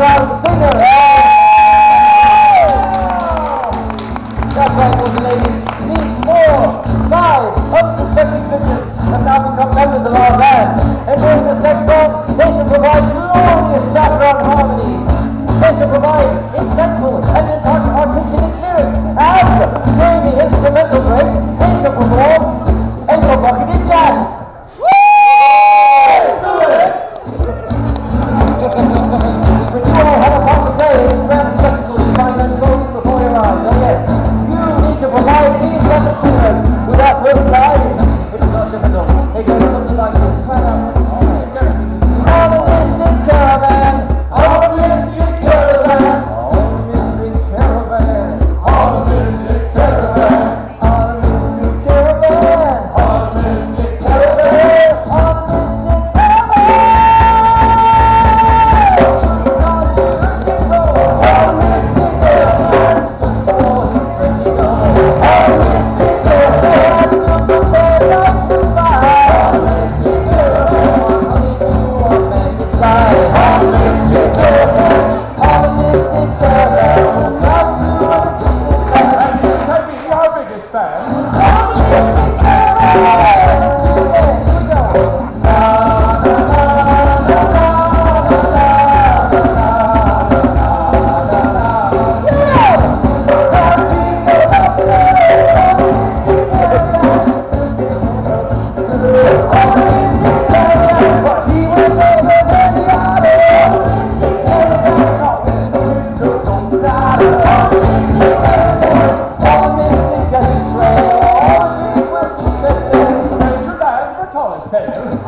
background singer. That's right, boys and ladies. need more, Five unsuspecting victims have now become You need to provide these young students with that. fellow